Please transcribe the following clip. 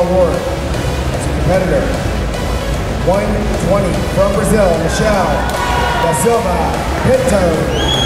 award as a competitor. 120 from Brazil, Michelle da Silva Pinto.